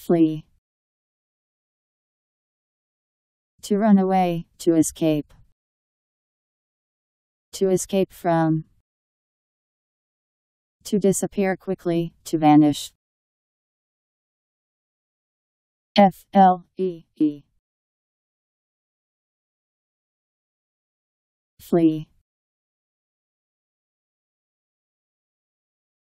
Flee. To run away, to escape. To escape from. To disappear quickly, to vanish. F L E E. Flee.